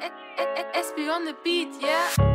Eh, eh, eh, SB on the beat, yeah.